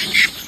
Thank you.